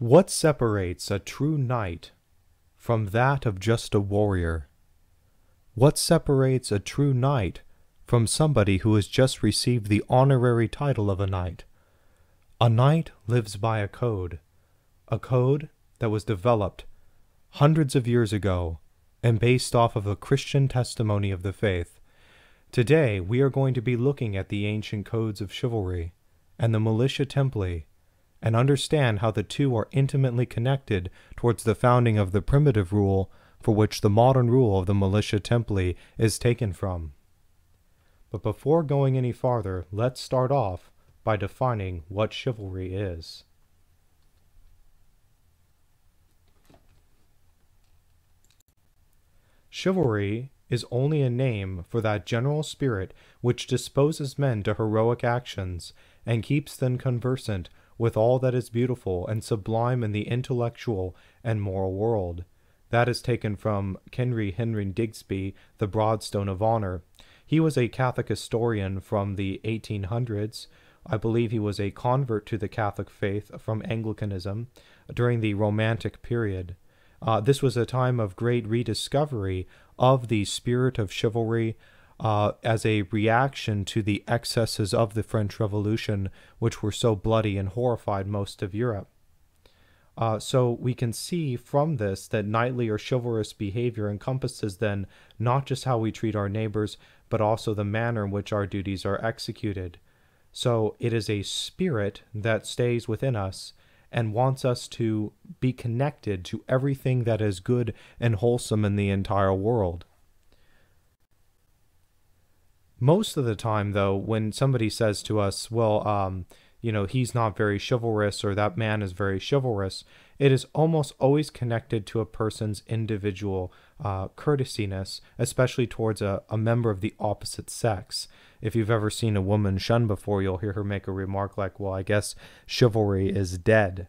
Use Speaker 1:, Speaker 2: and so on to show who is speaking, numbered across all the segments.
Speaker 1: What separates a true knight from that of just a warrior? What separates a true knight from somebody who has just received the honorary title of a knight? A knight lives by a code, a code that was developed hundreds of years ago and based off of a Christian testimony of the faith. Today, we are going to be looking at the ancient codes of chivalry and the militia templi and understand how the two are intimately connected towards the founding of the primitive rule for which the modern rule of the militia templi is taken from. But before going any farther, let's start off by defining what chivalry is. Chivalry is only a name for that general spirit which disposes men to heroic actions and keeps them conversant with all that is beautiful and sublime in the intellectual and moral world. That is taken from Kenelm Henry Digby, The Broadstone of Honor. He was a Catholic historian from the 1800s. I believe he was a convert to the Catholic faith from Anglicanism during the Romantic period. Uh, this was a time of great rediscovery of the spirit of chivalry, uh, as a reaction to the excesses of the French Revolution, which were so bloody and horrified most of Europe. Uh, so we can see from this that knightly or chivalrous behavior encompasses then not just how we treat our neighbors, but also the manner in which our duties are executed. So it is a spirit that stays within us and wants us to be connected to everything that is good and wholesome in the entire world. Most of the time, though, when somebody says to us, well, um, you know, he's not very chivalrous or that man is very chivalrous, it is almost always connected to a person's individual uh, courtesiness, especially towards a, a member of the opposite sex. If you've ever seen a woman shunned before, you'll hear her make a remark like, well, I guess chivalry is dead.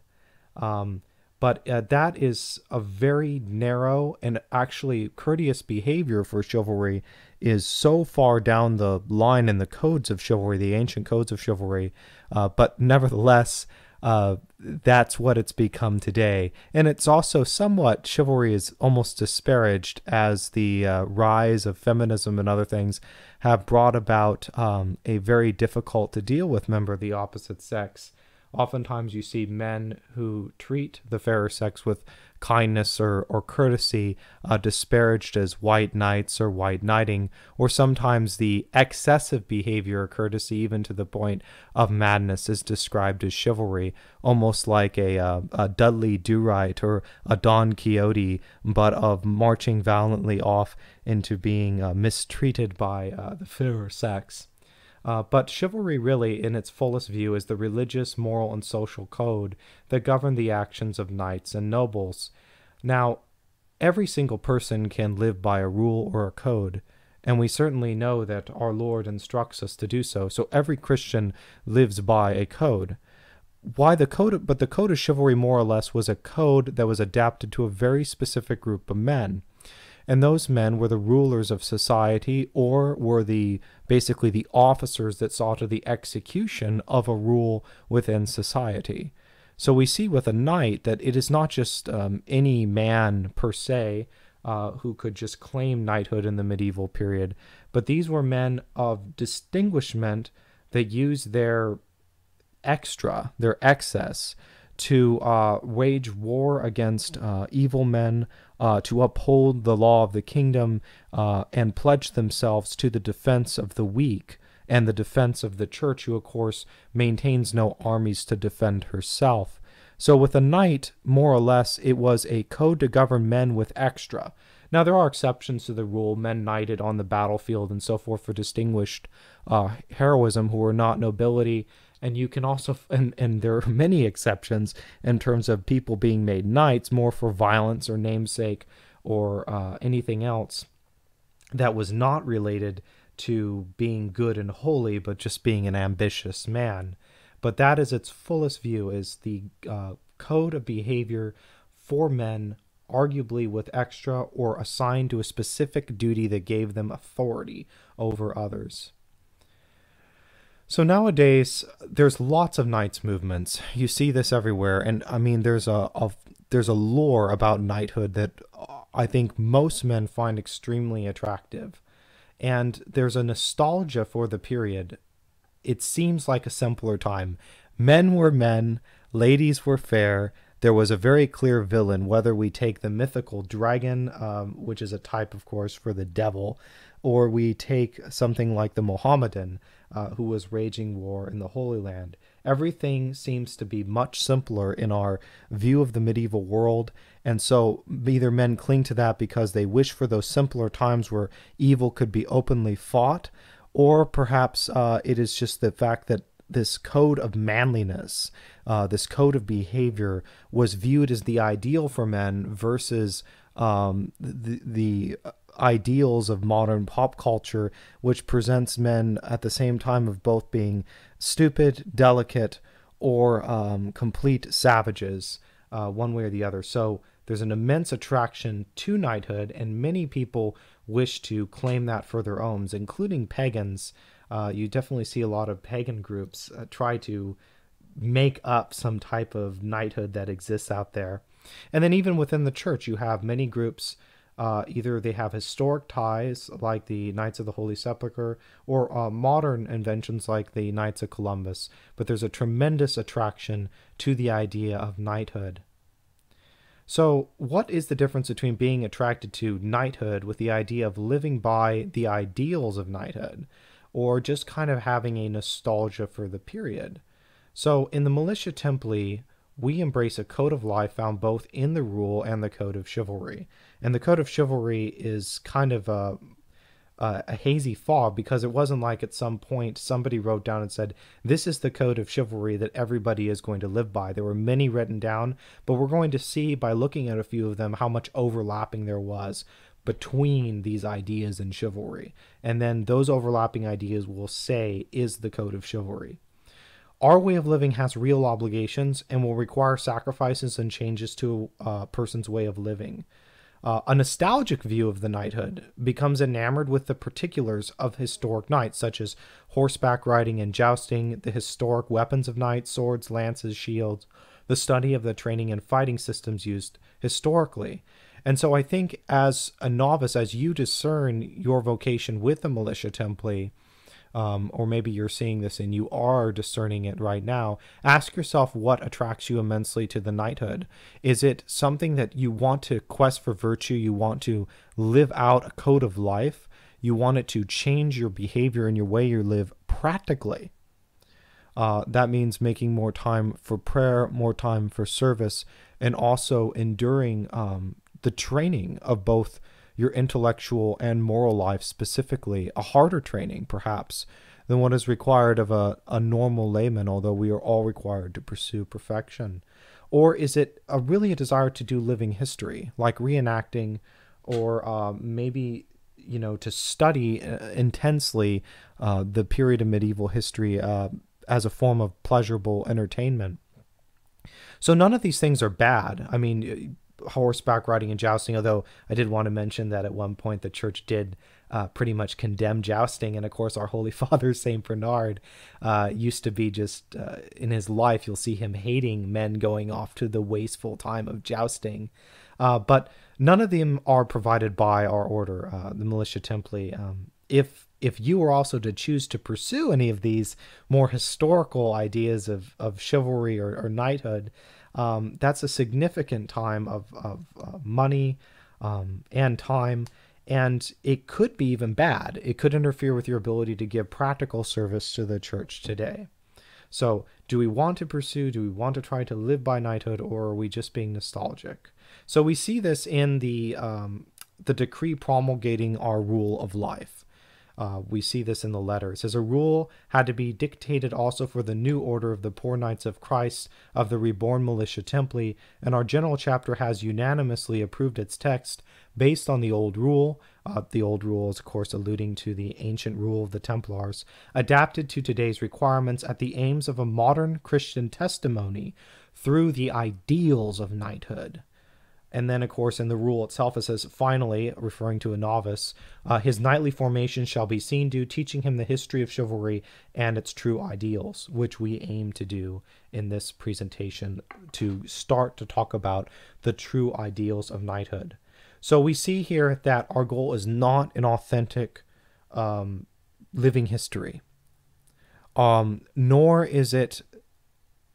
Speaker 1: Um, but uh, that is a very narrow and actually courteous behavior for chivalry is so far down the line in the codes of chivalry, the ancient codes of chivalry, uh, but nevertheless, uh, that's what it's become today. And it's also somewhat, chivalry is almost disparaged as the uh, rise of feminism and other things have brought about um, a very difficult to deal with member of the opposite sex. Oftentimes, you see men who treat the fairer sex with kindness or, or courtesy uh, disparaged as white knights or white knighting, or sometimes the excessive behavior or courtesy, even to the point of madness, is described as chivalry, almost like a, uh, a Dudley Do Right or a Don Quixote, but of marching valiantly off into being uh, mistreated by uh, the fairer sex. Uh, but chivalry, really, in its fullest view, is the religious, moral, and social code that govern the actions of knights and nobles. Now, every single person can live by a rule or a code, and we certainly know that our Lord instructs us to do so. So every Christian lives by a code. Why the code? But the code of chivalry, more or less, was a code that was adapted to a very specific group of men and those men were the rulers of society or were the basically the officers that saw to the execution of a rule within society. So we see with a knight that it is not just um, any man per se uh, who could just claim knighthood in the medieval period, but these were men of distinguishment that used their extra, their excess, to uh, wage war against uh, evil men, uh, to uphold the law of the kingdom, uh, and pledge themselves to the defense of the weak and the defense of the church, who, of course, maintains no armies to defend herself. So, with a knight, more or less, it was a code to govern men with extra. Now, there are exceptions to the rule, men knighted on the battlefield and so forth for distinguished uh, heroism who were not nobility and you can also and and there are many exceptions in terms of people being made knights more for violence or namesake or uh, anything else that was not related to being good and holy but just being an ambitious man. But that is its fullest view is the uh, code of behavior for men arguably with extra or assigned to a specific duty that gave them authority over others So nowadays, there's lots of knights movements. You see this everywhere, and I mean, there's a, a there's a lore about knighthood that I think most men find extremely attractive, and there's a nostalgia for the period. It seems like a simpler time. Men were men, ladies were fair. There was a very clear villain, whether we take the mythical dragon, um, which is a type, of course, for the devil, or we take something like the Mohammedan, uh, who was waging war in the Holy Land. Everything seems to be much simpler in our view of the medieval world, and so either men cling to that because they wish for those simpler times where evil could be openly fought, or perhaps uh, it is just the fact that this code of manliness, uh, this code of behavior, was viewed as the ideal for men versus um, the, the ideals of modern pop culture, which presents men at the same time of both being stupid, delicate, or um, complete savages, uh, one way or the other. So there's an immense attraction to knighthood, and many people wish to claim that for their own, including pagans. Uh, you definitely see a lot of pagan groups uh, try to make up some type of knighthood that exists out there. And then even within the church, you have many groups uh, either they have historic ties, like the Knights of the Holy Sepulchre, or uh, modern inventions like the Knights of Columbus. But there's a tremendous attraction to the idea of knighthood. So, what is the difference between being attracted to knighthood with the idea of living by the ideals of knighthood, or just kind of having a nostalgia for the period? So, in the Militia Templi, we embrace a code of life found both in the rule and the code of chivalry. And the code of chivalry is kind of a, a, a, hazy fog because it wasn't like at some point somebody wrote down and said, This is the code of chivalry that everybody is going to live by. There were many written down, but we're going to see by looking at a few of them how much overlapping there was between these ideas and chivalry. And then those overlapping ideas will say, Is the code of chivalry. Our way of living has real obligations and will require sacrifices and changes to a person's way of living. Uh, a nostalgic view of the knighthood becomes enamored with the particulars of historic knights, such as horseback riding and jousting, the historic weapons of knights, swords, lances, shields, the study of the training and fighting systems used historically. And so I think as a novice, as you discern your vocation with the militia templi, um, or maybe you're seeing this and you are discerning it right now, ask yourself what attracts you immensely to the knighthood. Is it something that you want to quest for virtue? You want to live out a code of life? You want it to change your behavior and your way you live practically? Uh, that means making more time for prayer, more time for service, and also enduring um, the training of both your intellectual and moral life specifically, a harder training perhaps than what is required of a, a normal layman, although we are all required to pursue perfection? Or is it a, really a desire to do living history, like reenacting, or uh, maybe you know to study uh, intensely uh, the period of medieval history uh, as a form of pleasurable entertainment? So none of these things are bad. I mean, horseback riding and jousting. Although I did want to mention that at one point the church did uh, pretty much condemn jousting, and of course our Holy Father Saint Bernard uh, used to be just uh, in his life. You'll see him hating men going off to the wasteful time of jousting, uh, but none of them are provided by our order, uh, the Militia Templi. Um, if if you were also to choose to pursue any of these more historical ideas of, of chivalry or, or knighthood, um, that's a significant time of, of uh, money um, and time. And it could be even bad. It could interfere with your ability to give practical service to the church today. So, do we want to pursue? Do we want to try to live by knighthood, or are we just being nostalgic? So, we see this in the um, the decree promulgating our rule of life. Uh, we see this in the letter. It says a rule had to be dictated also for the new order of the poor knights of Christ of the reborn militia templi, and our general chapter has unanimously approved its text based on the old rule. Uh, the old rule is, of course, alluding to the ancient rule of the Templars, adapted to today's requirements at the aims of a modern Christian testimony through the ideals of knighthood. And then, of course, in the rule itself, it says, finally, referring to a novice, uh, his knightly formation shall be seen to, teaching him the history of chivalry and its true ideals, which we aim to do in this presentation to start to talk about the true ideals of knighthood. So we see here that our goal is not an authentic um, living history, um, nor is it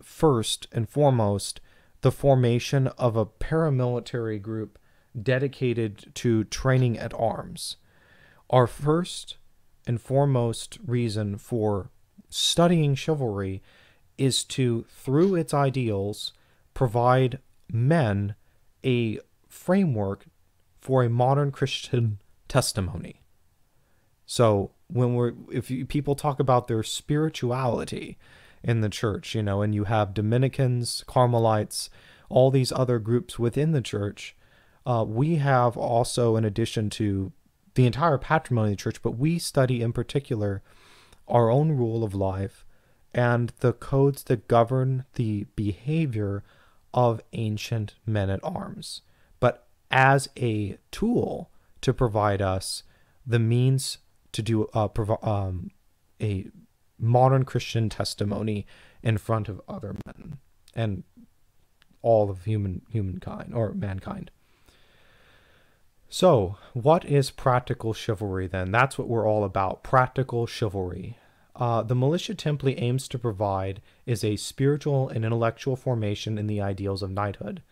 Speaker 1: first and foremost the formation of a paramilitary group dedicated to training at arms. Our first and foremost reason for studying chivalry is to, through its ideals, provide men a framework for a modern Christian testimony. So when we're if you, people talk about their spirituality, in the church, you know, and you have Dominicans, Carmelites, all these other groups within the church. Uh, we have also, in addition to the entire patrimony of the church, but we study in particular our own rule of life and the codes that govern the behavior of ancient men at arms, but as a tool to provide us the means to do uh, um, a modern Christian testimony in front of other men and all of human humankind or mankind. So, what is practical chivalry then? That's what we're all about practical chivalry. Uh, the militia Templi aims to provide is a spiritual and intellectual formation in the ideals of knighthood.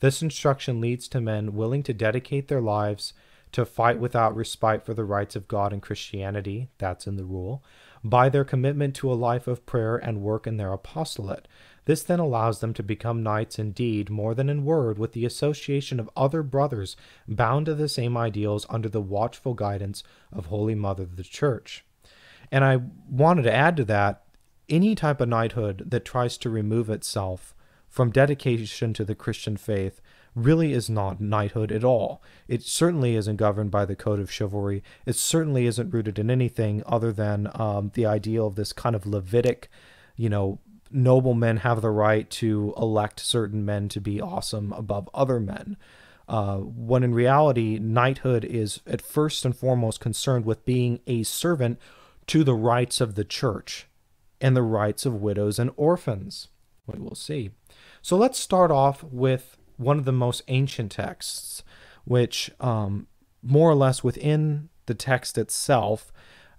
Speaker 1: This instruction leads to men willing to dedicate their lives to fight without respite for the rights of God and Christianity, that's in the rule, by their commitment to a life of prayer and work in their apostolate. This then allows them to become knights in deed more than in word, with the association of other brothers bound to the same ideals under the watchful guidance of Holy Mother the Church. And I wanted to add to that any type of knighthood that tries to remove itself from dedication to the Christian faith really is not knighthood at all. It certainly isn't governed by the code of chivalry. It certainly isn't rooted in anything other than um, the ideal of this kind of Levitic, you know, noblemen have the right to elect certain men to be awesome above other men. Uh, when in reality, knighthood is at first and foremost concerned with being a servant to the rights of the church and the rights of widows and orphans. We will see. So let's start off with one of the most ancient texts, which um, more or less within the text itself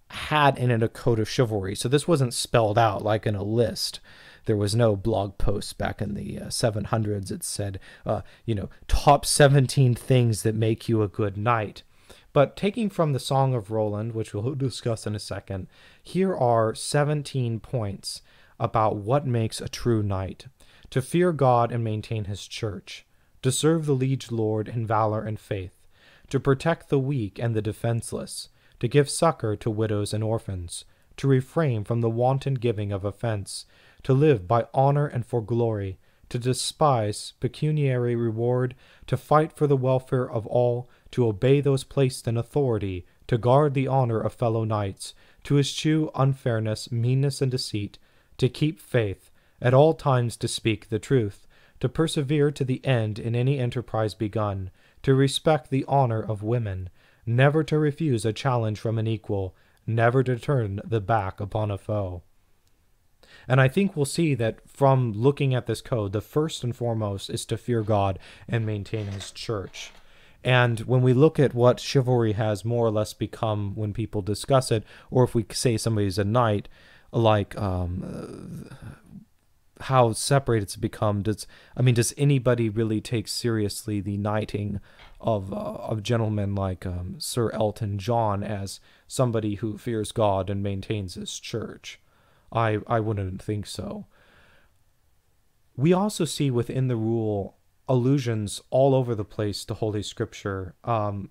Speaker 1: had in it a code of chivalry. So this wasn't spelled out like in a list. There was no blog post back in the uh, 700s that said, uh, you know, top 17 things that make you a good knight. But taking from the Song of Roland, which we'll discuss in a second, here are 17 points about what makes a true knight to fear God and maintain his church, to serve the liege lord in valor and faith, to protect the weak and the defenseless, to give succor to widows and orphans, to refrain from the wanton giving of offense, to live by honor and for glory, to despise pecuniary reward, to fight for the welfare of all, to obey those placed in authority, to guard the honor of fellow knights, to eschew unfairness, meanness, and deceit, to keep faith, at all times to speak the truth, to persevere to the end in any enterprise begun, to respect the honor of women, never to refuse a challenge from an equal, never to turn the back upon a foe. And I think we'll see that from looking at this code, the first and foremost is to fear God and maintain his church. And when we look at what chivalry has more or less become when people discuss it, or if we say somebody's a knight, like um, how separate it's become. Does I mean, does anybody really take seriously the knighting of uh, of gentlemen like um, Sir Elton John as somebody who fears God and maintains His church? I I wouldn't think so. We also see within the rule allusions all over the place to Holy Scripture. Um,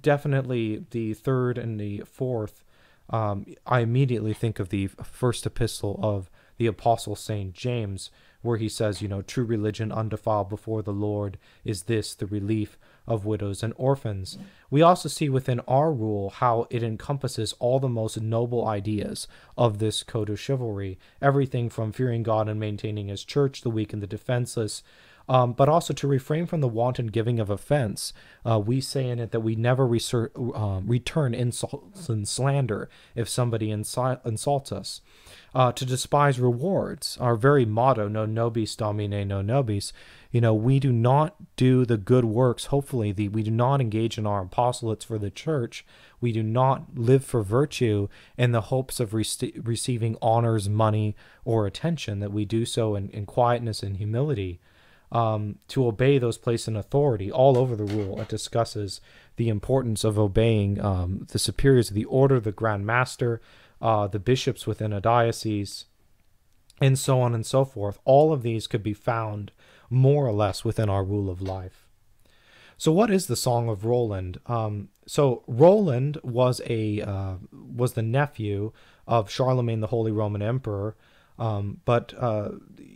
Speaker 1: definitely the third and the fourth. Um, I immediately think of the first epistle of the Apostle St. James, where he says, you know, true religion undefiled before the Lord is this, the relief of widows and orphans. We also see within our rule how it encompasses all the most noble ideas of this code of chivalry everything from fearing God and maintaining his church, the weak and the defenseless, um, but also to refrain from the wanton giving of offense. Uh, we say in it that we never reser- uh, return insults and slander if somebody insi- insults us. Uh, to despise rewards, our very motto, no nobis domine no nobis, you know, we do not do the good works, hopefully, the, we do not engage in our apostolates for the church. We do not live for virtue in the hopes of receiving honors, money, or attention, that we do so in, in quietness and humility um, to obey those placed in authority. All over the rule, it discusses the importance of obeying um, the superiors of the order, the Grand Master, uh, the bishops within a diocese, and so on and so forth. All of these could be found more or less within our rule of life. So, what is the Song of Roland? Um, so, Roland was a uh, was the nephew of Charlemagne, the Holy Roman Emperor, um, but uh,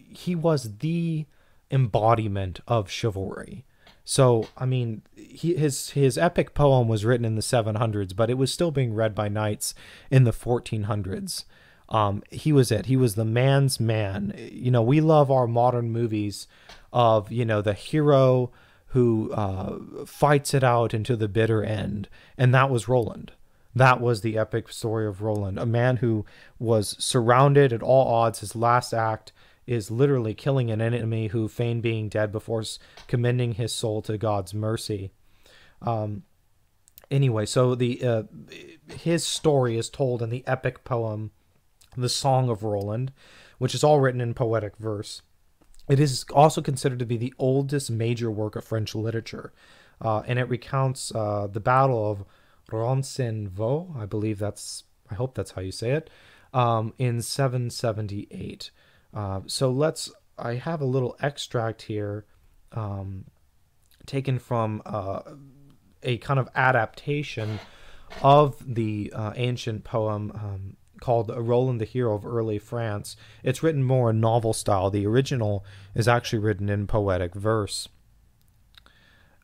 Speaker 1: he was the embodiment of chivalry. So, I mean, he, his his epic poem was written in the 700s, but it was still being read by knights in the 1400s. Um, he was it. He was the man's man. You know, we love our modern movies of you know the hero who uh, fights it out into the bitter end, and that was Roland. That was the epic story of Roland, a man who was surrounded at all odds. His last act is literally killing an enemy who feigned being dead before commending his soul to God's mercy. Um, anyway, so the uh, his story is told in the epic poem, "The Song of Roland," which is all written in poetic verse. It is also considered to be the oldest major work of French literature, uh, and it recounts uh, the Battle of Roncesvalles. I believe that's, I hope that's how you say it, um, in 778. Uh, so let's, I have a little extract here um, taken from uh, a kind of adaptation of the uh, ancient poem um, called Roland the Hero of Early France. It's written more in novel style. The original is actually written in poetic verse.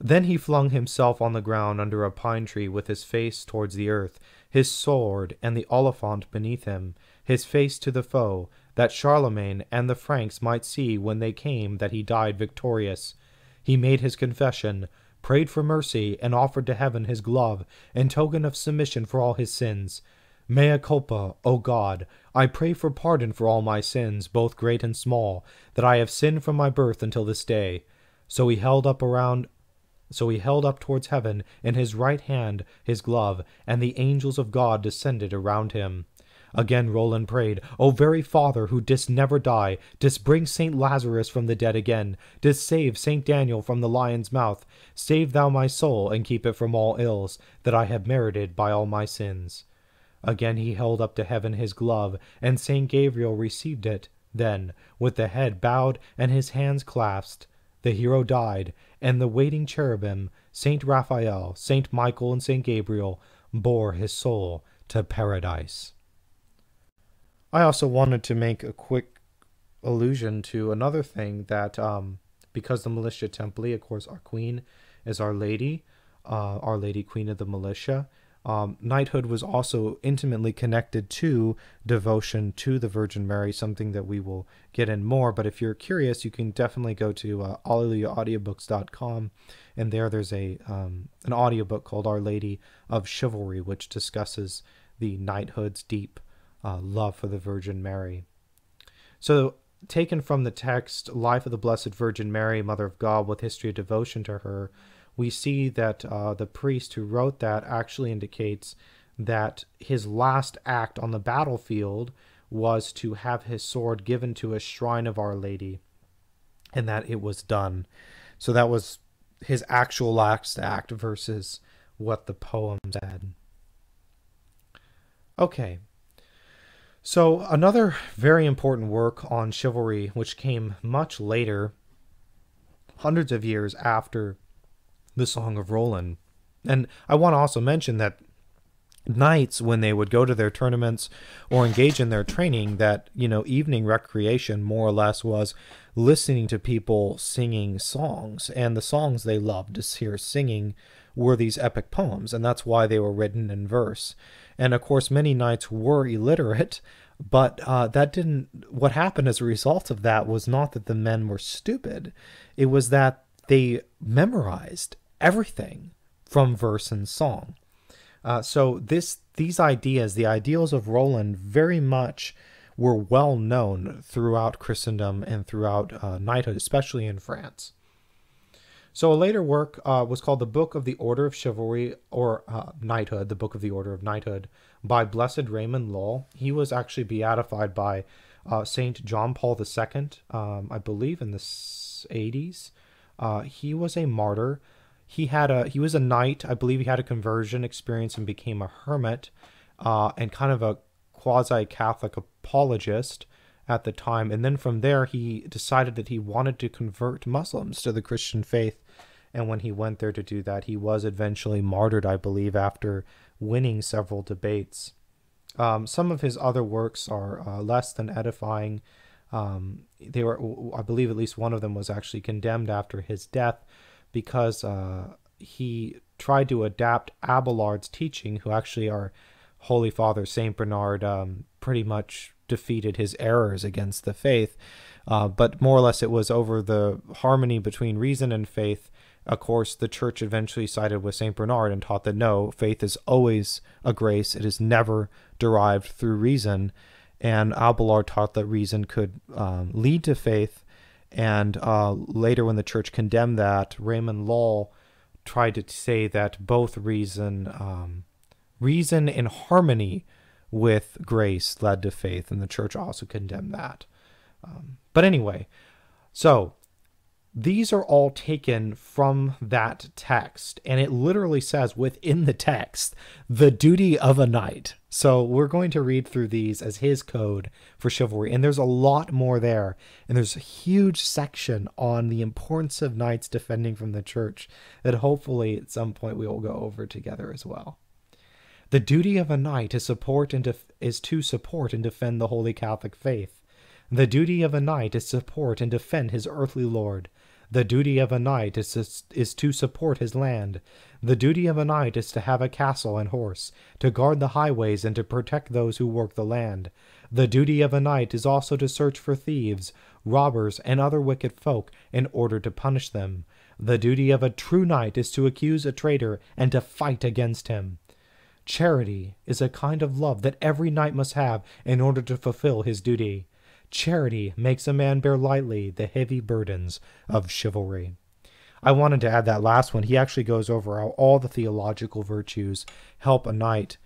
Speaker 1: Then he flung himself on the ground under a pine tree with his face towards the earth, his sword and the Olifant beneath him, his face to the foe, that Charlemagne and the Franks might see when they came that he died victorious. He made his confession, prayed for mercy, and offered to heaven his glove in token of submission for all his sins. Mea culpa, O God, I pray for pardon for all my sins, both great and small, that I have sinned from my birth until this day. So he held up around so he held up towards heaven in his right hand his glove, and the angels of God descended around him. Again Roland prayed, O very Father, who didst never die, didst bring Saint Lazarus from the dead again, didst save Saint Daniel from the lion's mouth, save thou my soul, and keep it from all ills that I have merited by all my sins. Again he held up to heaven his glove, and Saint Gabriel received it. Then, with the head bowed and his hands clasped, the hero died, and the waiting cherubim, Saint Raphael, Saint Michael, and Saint Gabriel, bore his soul to paradise. I also wanted to make a quick allusion to another thing that, um, because the militia templi, of course, our queen is Our Lady, uh, Our Lady Queen of the Militia. Um, knighthood was also intimately connected to devotion to the Virgin Mary, something that we will get in more. But if you're curious, you can definitely go to uh, alleluiaaudiobooks.com, and there there's a um, an audiobook called Our Lady of Chivalry, which discusses the knighthood's deep uh, love for the Virgin Mary. So, taken from the text, Life of the Blessed Virgin Mary, Mother of God, with history of devotion to her, we see that uh, the priest who wrote that actually indicates that his last act on the battlefield was to have his sword given to a shrine of Our Lady, and that it was done. So that was his actual last act versus what the poem said. Okay, so, another very important work on chivalry, which came much later, hundreds of years after the Song of Roland. And I want to also mention that knights, when they would go to their tournaments or engage in their training, that, you know, evening recreation more or less was listening to people singing songs. And the songs they loved to hear singing were these epic poems. And that's why they were written in verse. And of course, many knights were illiterate, But uh, that didn't. What happened as a result of that was not that the men were stupid; it was that they memorized everything from verse and song. Uh, so this these ideas, the ideals of Roland, very much were well known throughout Christendom and throughout uh, knighthood, especially in France. So a later work uh, was called the Book of the Order of Chivalry or uh, Knighthood, the Book of the Order of Knighthood, by Blessed Raymond Lull. He was actually beatified by uh, Saint John Paul II, um, I believe, in the 80s. Uh, he was a martyr. He had a he was a knight. I believe he had a conversion experience and became a hermit, uh, and kind of a quasi Catholic apologist at the time. And then from there, he decided that he wanted to convert Muslims to the Christian faith and when he went there to do that, he was eventually martyred, I believe, after winning several debates. Um, some of his other works are uh, less than edifying. Um, they were, I believe, at least one of them was actually condemned after his death because uh, he tried to adapt Abelard's teaching, who actually our Holy Father Saint Bernard um, pretty much defeated his errors against the faith. Uh, but more or less, it was over the harmony between reason and faith of course, the church eventually sided with St. Bernard and taught that no, faith is always a grace, it is never derived through reason. And Abelard taught that reason could um, lead to faith. And uh, later, when the church condemned that, Raymond Lull tried to say that both reason, um, reason in harmony with grace led to faith, and the church also condemned that. Um, but anyway, so these are all taken from that text and it literally says within the text the duty of a knight so we're going to read through these as his code for chivalry and there's a lot more there and there's a huge section on the importance of knights defending from the church that hopefully at some point we will go over together as well the duty of a knight is support and is to support and defend the holy catholic faith the duty of a knight is to support and defend his earthly lord the duty of a knight is to, is to support his land. The duty of a knight is to have a castle and horse, to guard the highways and to protect those who work the land. The duty of a knight is also to search for thieves, robbers, and other wicked folk in order to punish them. The duty of a true knight is to accuse a traitor and to fight against him. Charity is a kind of love that every knight must have in order to fulfill his duty. Charity makes a man bear lightly the heavy burdens of chivalry. I wanted to add that last one. He actually goes over how all the theological virtues help a knight.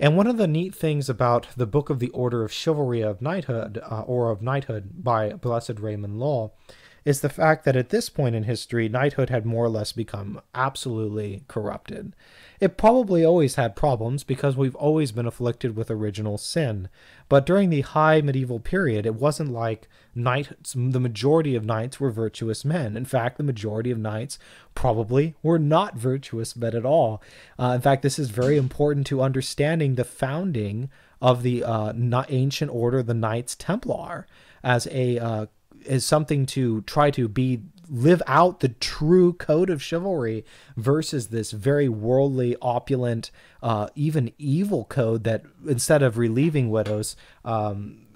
Speaker 1: And one of the neat things about the Book of the Order of Chivalry of Knighthood, uh, or of Knighthood by Blessed Raymond Lull, is the fact that at this point in history, knighthood had more or less become absolutely corrupted. It probably always had problems because we've always been afflicted with original sin. But during the high medieval period, it wasn't like knights, the majority of knights were virtuous men. In fact, the majority of knights probably were not virtuous men at all. Uh, in fact, this is very important to understanding the founding of the uh, ancient order, the Knights Templar, as a uh, is something to try to be live out the true code of chivalry versus this very worldly, opulent, uh, even evil code that instead of relieving widows, um,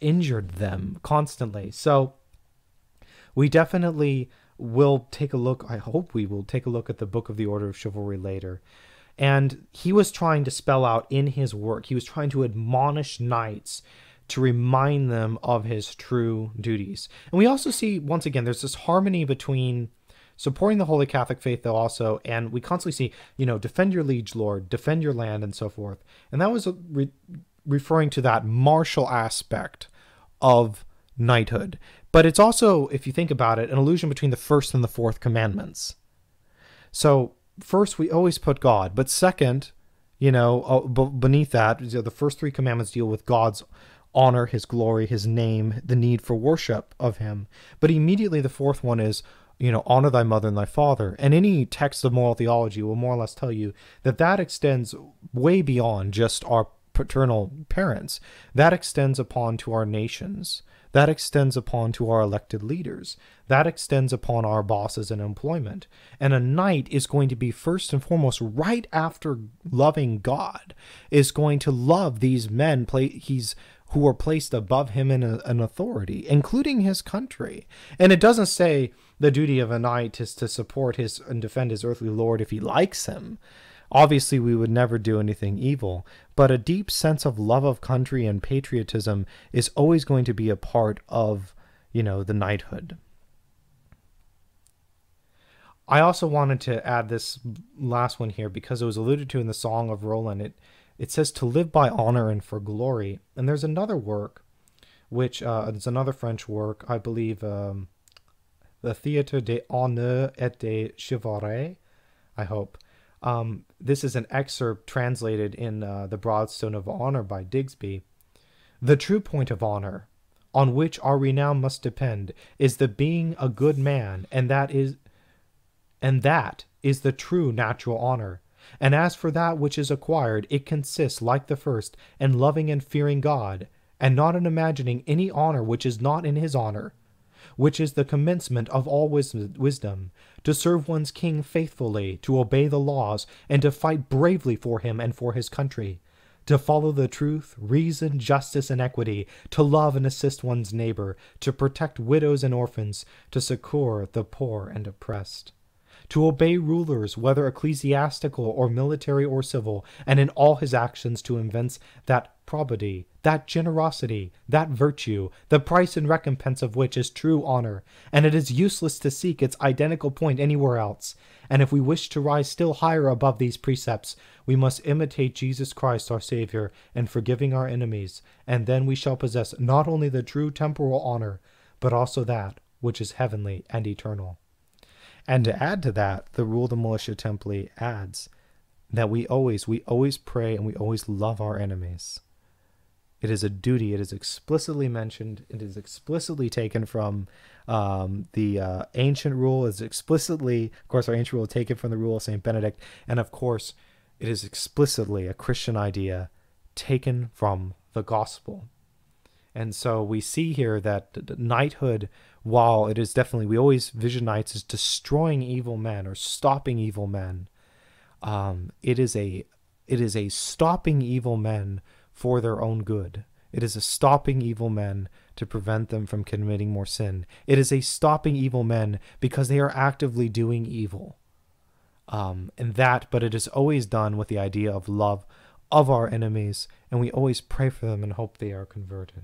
Speaker 1: injured them constantly. So we definitely will take a look. I hope we will take a look at the Book of the Order of Chivalry later. And he was trying to spell out in his work, he was trying to admonish knights to remind them of his true duties. And we also see, once again, there's this harmony between supporting the Holy Catholic faith, though, also, and we constantly see, you know, defend your liege lord, defend your land, and so forth. And that was re- referring to that martial aspect of knighthood. But it's also, if you think about it, an illusion between the first and the fourth commandments. So, first, we always put God, but second, you know, uh, beneath that, the first three commandments deal with God's honor, his glory, his name, the need for worship of him. But immediately the fourth one is, you know, honor thy mother and thy father. And any text of moral theology will more or less tell you that that extends way beyond just our paternal parents. That extends upon to our nations. That extends upon to our elected leaders. That extends upon our bosses in employment. And a knight is going to be first and foremost, right after loving God, is going to love these men. Play he's who are placed above him in a, an authority, including his country. And it doesn't say the duty of a knight is to support his and defend his earthly lord if he likes him. Obviously, we would never do anything evil, but a deep sense of love of country and patriotism is always going to be a part of, you know, the knighthood. I also wanted to add this last one here because it was alluded to in the Song of Roland. It it says to live by honor and for glory. And there's another work, which uh, it's another French work, I believe, um, the Theatre des Honneurs et des Chivalries. I hope. Um, this is an excerpt translated in uh, The Broadstone of Honor by Digby. The true point of honor, on which our renown must depend, is the being a good man, and that is and that is the true natural honor. And as for that which is acquired, it consists, like the first, in loving and fearing God, and not in imagining any honor which is not in his honor, which is the commencement of all wisdom, to serve one's king faithfully, to obey the laws, and to fight bravely for him and for his country, to follow the truth, reason, justice, and equity, to love and assist one's neighbor, to protect widows and orphans, to succor the poor and oppressed to obey rulers, whether ecclesiastical or military or civil, and in all his actions to evince that probity, that generosity, that virtue, the price and recompense of which is true honor, and it is useless to seek its identical point anywhere else. And if we wish to rise still higher above these precepts, we must imitate Jesus Christ our Savior in forgiving our enemies, and then we shall possess not only the true temporal honor, but also that which is heavenly and eternal. And to add to that, the rule of the militia templi adds that we always, we always pray and we always love our enemies. It is a duty. It is explicitly mentioned. It is explicitly taken from um, the uh, ancient rule. Is explicitly, of course, our ancient rule taken from the rule of Saint Benedict, and of course, it is explicitly a Christian idea taken from the gospel. And so we see here that knighthood while it is definitely we always vision knights as destroying evil men or stopping evil men. Um, it is a it is a stopping evil men for their own good. It is a stopping evil men to prevent them from committing more sin. It is a stopping evil men because they are actively doing evil. Um, and that but it is always done with the idea of love of our enemies and we always pray for them and hope they are converted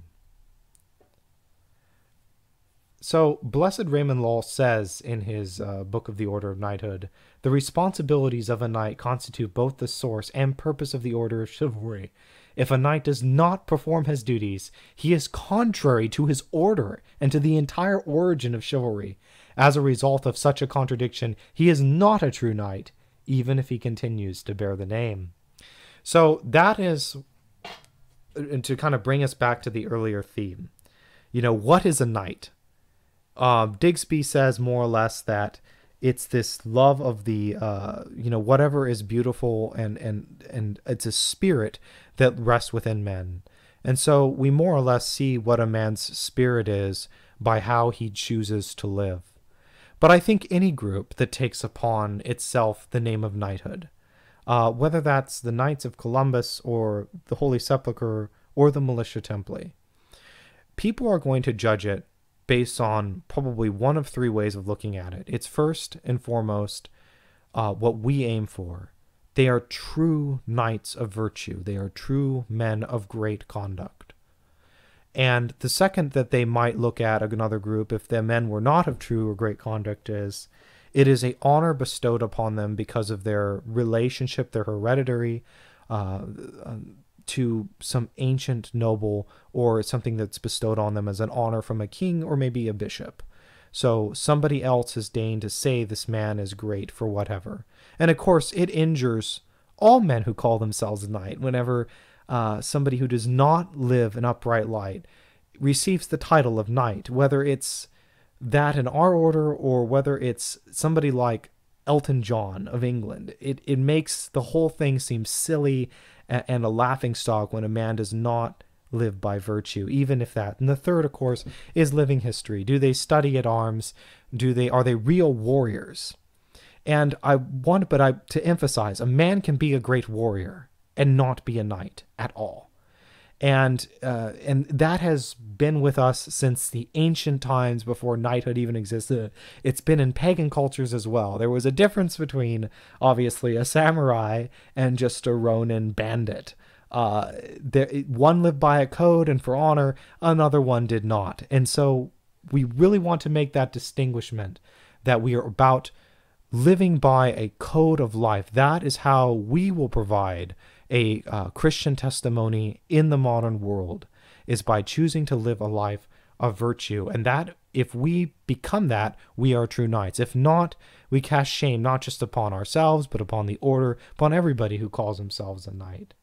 Speaker 1: so, Blessed Raymond Lull says in his uh, Book of the Order of Knighthood the responsibilities of a knight constitute both the source and purpose of the order of chivalry. If a knight does not perform his duties, he is contrary to his order and to the entire origin of chivalry. As a result of such a contradiction, he is not a true knight, even if he continues to bear the name. So, that is, and to kind of bring us back to the earlier theme. You know, what is a knight? Uh, Digby says more or less that it's this love of the uh, you know whatever is beautiful and and and it's a spirit that rests within men. And so we more or less see what a man's spirit is by how he chooses to live. But i think any group that takes upon itself the name of knighthood uh, whether that's the knights of columbus or the holy sepulchre or the militia templi people are going to judge it based on probably one of three ways of looking at it. It's first and foremost uh, what we aim for. They are true knights of virtue, they are true men of great conduct. And the second that they might look at another group, if the men were not of true or great conduct, is it is a honor bestowed upon them because of their relationship, their hereditary, uh, to some ancient noble or something that's bestowed on them as an honor from a king or maybe a bishop. So somebody else has deigned to say this man is great for whatever. And of course, it injures all men who call themselves a knight whenever uh, somebody who does not live an upright life receives the title of knight, whether it's that in our order or whether it's somebody like Elton John of England. It, it makes the whole thing seem silly and a laughing stock when a man does not live by virtue, even if that. And the third, of course, is living history. Do they study at arms? Do they are they real warriors? And I want, but I to emphasize, a man can be a great warrior and not be a knight at all. And uh, and that has been with us since the ancient times before knighthood even existed. It's been in pagan cultures as well. There was a difference between obviously a samurai and just a Ronin bandit. Uh, there, one lived by a code and for honor, another one did not, and so we really want to make that distinguishment that we are about living by a code of life. That is how we will provide a uh, Christian testimony in the modern world is by choosing to live a life of virtue. And that, if we become that, we are true knights. If not, we cast shame not just upon ourselves, but upon the order, upon everybody who calls themselves a knight.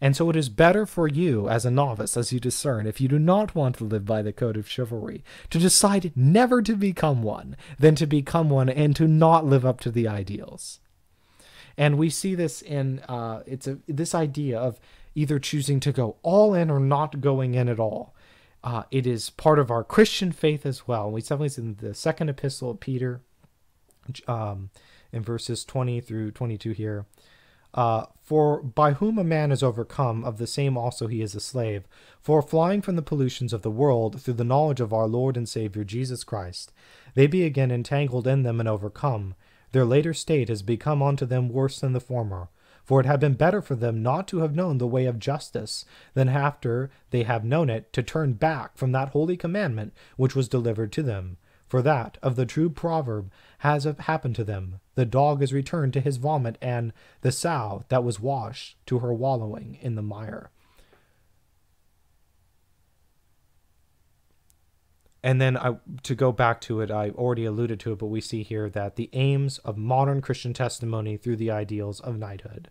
Speaker 1: And so it is better for you as a novice, as you discern, if you do not want to live by the code of chivalry, to decide never to become one than to become one and to not live up to the ideals. And we see this in uh, it's a this idea of either choosing to go all in or not going in at all. Uh, it is part of our Christian faith as well. We definitely see in the second epistle of Peter, um, in verses 20 through 22 here. Uh, for by whom a man is overcome, of the same also he is a slave. For flying from the pollutions of the world through the knowledge of our Lord and Savior Jesus Christ, they be again entangled in them and overcome. Their later state has become unto them worse than the former. For it had been better for them not to have known the way of justice, than after they have known it, to turn back from that holy commandment which was delivered to them. For that of the true proverb has happened to them the dog is returned to his vomit, and the sow that was washed to her wallowing in the mire. And then I, to go back to it, I already alluded to it, but we see here that the aims of modern Christian testimony through the ideals of knighthood.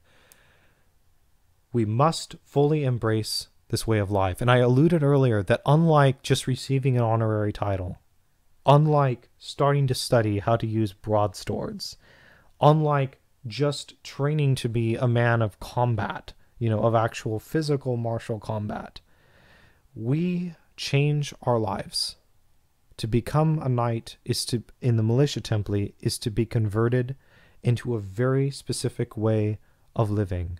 Speaker 1: We must fully embrace this way of life. And I alluded earlier that unlike just receiving an honorary title, unlike starting to study how to use broadswords, unlike just training to be a man of combat, you know, of actual physical martial combat, we change our lives to become a knight is to, in the Militia Templi, is to be converted into a very specific way of living.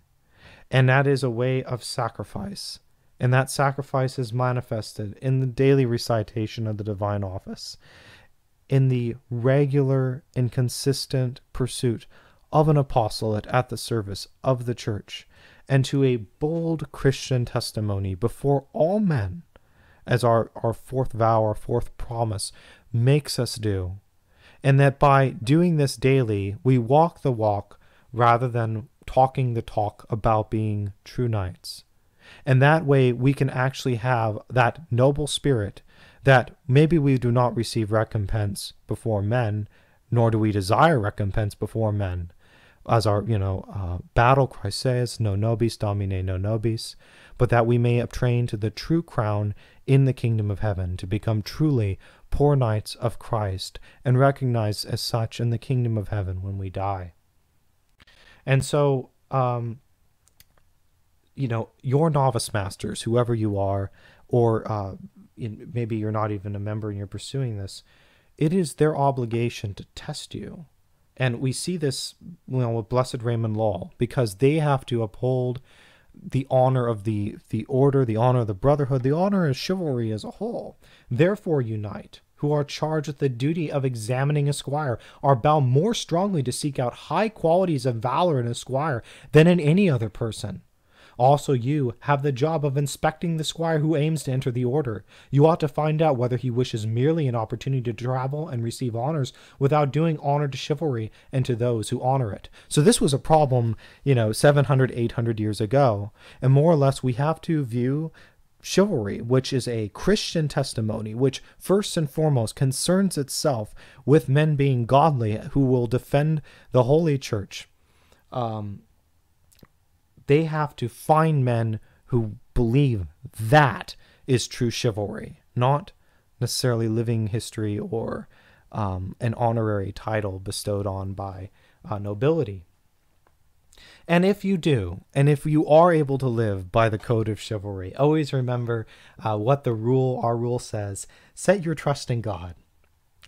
Speaker 1: And that is a way of sacrifice. And that sacrifice is manifested in the daily recitation of the divine office, in the regular and consistent pursuit of an apostolate at the service of the church, and to a bold Christian testimony before all men as our, our fourth vow, our fourth promise makes us do. And that by doing this daily, we walk the walk rather than talking the talk about being true knights. And that way we can actually have that noble spirit that maybe we do not receive recompense before men, nor do we desire recompense before men. As our, you know, uh, battle cry says, non nobis domine non nobis, but that we may obtain to the true crown in the kingdom of heaven, to become truly poor knights of Christ and recognized as such in the kingdom of heaven when we die. And so, um, you know, your novice masters, whoever you are, or uh, in, maybe you're not even a member and you're pursuing this, it is their obligation to test you. And we see this, you know, with Blessed Raymond Lull, because they have to uphold the honor of the the order, the honor of the brotherhood, the honor of chivalry as a whole. Therefore unite, who are charged with the duty of examining a squire, are bound more strongly to seek out high qualities of valor in a squire than in any other person. Also, you have the job of inspecting the squire who aims to enter the order. You ought to find out whether he wishes merely an opportunity to travel and receive honors without doing honor to chivalry and to those who honor it. So, this was a problem, you know, 700, 800 years ago. And more or less, we have to view chivalry, which is a Christian testimony, which first and foremost concerns itself with men being godly who will defend the Holy Church. Um, they have to find men who believe that is true chivalry, not necessarily living history or um, an honorary title bestowed on by uh, nobility. And if you do, and if you are able to live by the code of chivalry, always remember uh, what the rule, our rule says set your trust in God.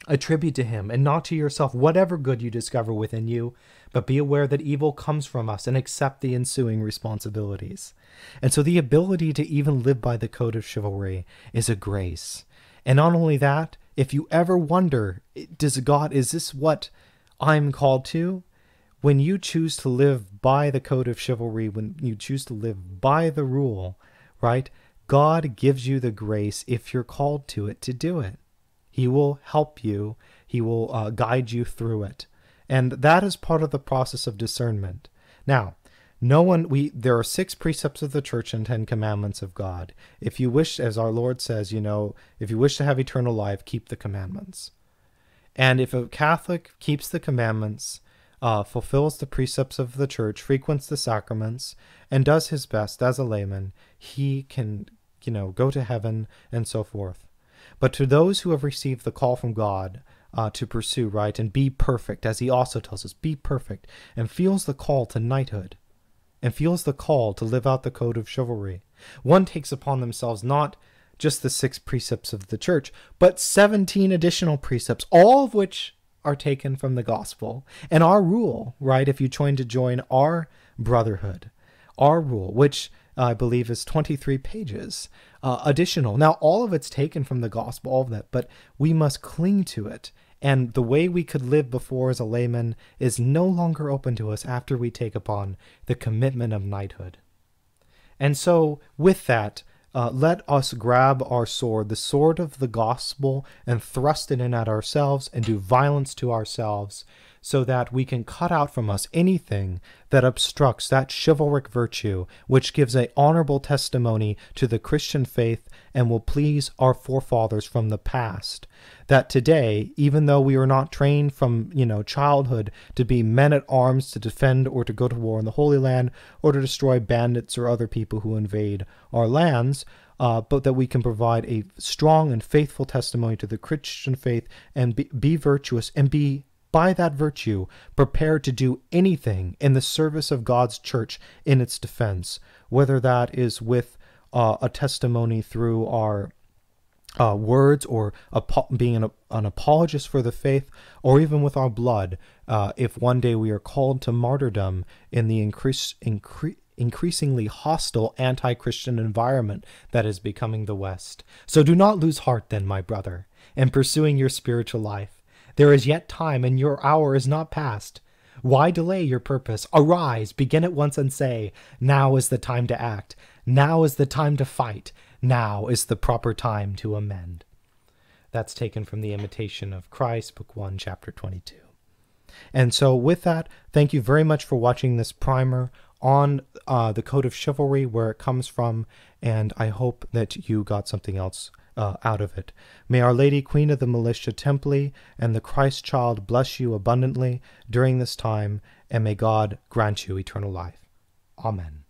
Speaker 1: Attribute to him and not to yourself whatever good you discover within you, but be aware that evil comes from us and accept the ensuing responsibilities. And so the ability to even live by the code of chivalry is a grace. And not only that, if you ever wonder, does God, is this what I'm called to? When you choose to live by the code of chivalry, when you choose to live by the rule, right? God gives you the grace if you're called to it to do it. He will help you, He will uh, guide you through it. And that is part of the process of discernment. Now, no one we there are six precepts of the church and 10 commandments of God. If you wish as our Lord says, you know, if you wish to have eternal life, keep the commandments. And if a Catholic keeps the commandments, uh, fulfills the precepts of the church, frequents the sacraments, and does his best as a layman, he can, you know, go to heaven and so forth. But to those who have received the call from God uh, to pursue right and be perfect, as he also tells us, be perfect, and feels the call to knighthood, and feels the call to live out the code of chivalry, one takes upon themselves not just the six precepts of the church, but 17 additional precepts, all of which are taken from the gospel. And our rule, right, if you join to join our brotherhood, our rule, which I believe is 23 pages, uh, additional. Now, all of it's taken from the gospel, all of that, but we must cling to it. And the way we could live before as a layman is no longer open to us after we take upon the commitment of knighthood. And so, with that, uh, let us grab our sword, the sword of the gospel, and thrust it in at ourselves and do violence to ourselves so that we can cut out from us anything that obstructs that chivalric virtue which gives a honorable testimony to the Christian faith and will please our forefathers from the past. That today, even though we are not trained from, you know, childhood to be men at arms to defend or to go to war in the Holy Land or to destroy bandits or other people who invade our lands, uh, but that we can provide a strong and faithful testimony to the Christian faith and be, be virtuous and be by that virtue, prepared to do anything in the service of God's church in its defense, whether that is with uh, a testimony through our uh, words or being an, an, apologist for the faith, or even with our blood, uh, if one day we are called to martyrdom in the increase, incre- increasingly hostile anti Christian environment that is becoming the West. So do not lose heart, then, my brother, in pursuing your spiritual life. There is yet time, and your hour is not past. Why delay your purpose? Arise, begin at once, and say, Now is the time to act. Now is the time to fight. Now is the proper time to amend. That's taken from the Imitation of Christ, Book 1, Chapter 22. And so, with that, thank you very much for watching this primer on uh, the Code of Chivalry, where it comes from, and I hope that you got something else uh, out of it. May Our Lady, Queen of the Militia Templi, and the Christ Child bless you abundantly during this time, and may God grant you eternal life. Amen.